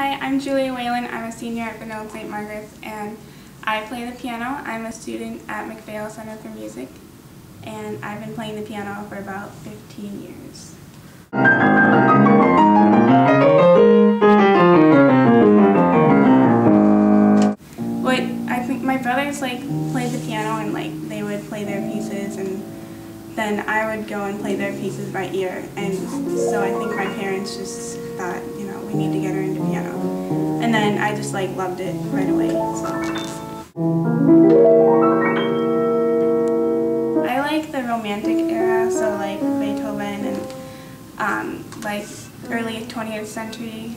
Hi, I'm Julia Whalen. I'm a senior at Benilde St. Margaret's and I play the piano. I'm a student at MacPhail Center for Music and I've been playing the piano for about 15 years. What I think my brothers like played the piano and like they would play their pieces and then I would go and play their pieces by ear and so I think my parents just I just like loved it right away. So. I like the romantic era, so like Beethoven and um, like early 20th century.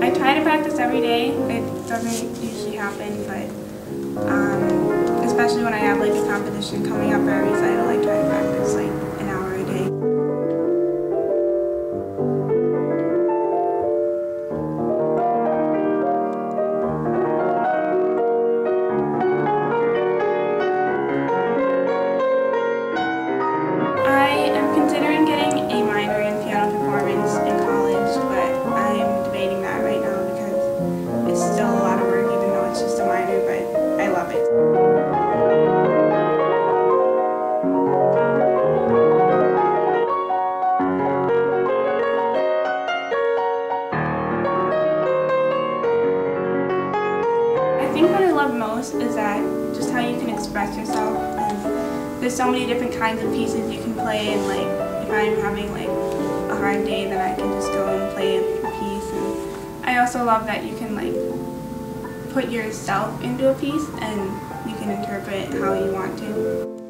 I try to practice every day. It doesn't happen, but um, especially when I have like a competition coming up or a recital, think what I love most is that just how you can express yourself and there's so many different kinds of pieces you can play and like if I'm having like a hard day then I can just go and play a piece and I also love that you can like put yourself into a piece and you can interpret how you want to.